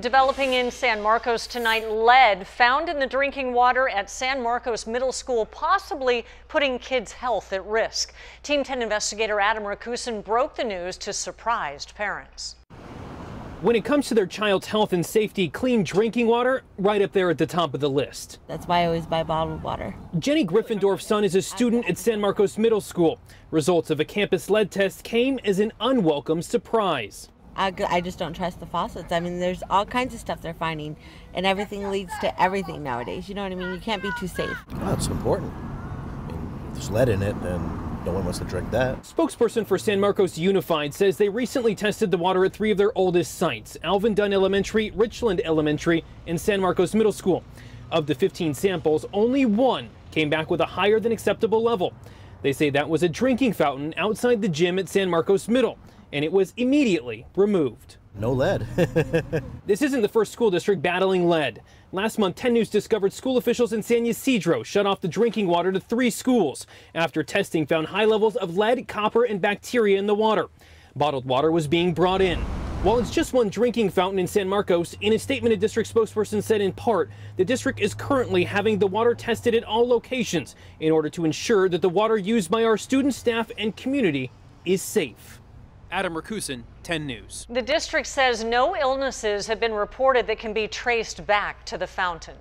Developing in San Marcos tonight, lead found in the drinking water at San Marcos Middle School, possibly putting kids' health at risk. Team 10 investigator Adam Racusin broke the news to surprised parents. When it comes to their child's health and safety, clean drinking water, right up there at the top of the list. That's why I always buy bottled water. Jenny Griffendorf's son is a student at San Marcos Middle School. Results of a campus lead test came as an unwelcome surprise. I, I just don't trust the faucets. I mean, there's all kinds of stuff they're finding, and everything leads to everything nowadays. You know what I mean? You can't be too safe. That's important. I mean, if there's lead in it, then no one wants to drink that. Spokesperson for San Marcos Unified says they recently tested the water at three of their oldest sites Alvin Dunn Elementary, Richland Elementary, and San Marcos Middle School. Of the 15 samples, only one came back with a higher than acceptable level. They say that was a drinking fountain outside the gym at San Marcos Middle and it was immediately removed. No lead. this isn't the first school district battling lead. Last month, 10 News discovered school officials in San Ysidro shut off the drinking water to three schools after testing found high levels of lead, copper, and bacteria in the water. Bottled water was being brought in. While it's just one drinking fountain in San Marcos, in a statement, a district spokesperson said in part, the district is currently having the water tested at all locations in order to ensure that the water used by our students, staff, and community is safe. Adam Racusin, 10 News. The district says no illnesses have been reported that can be traced back to the fountain.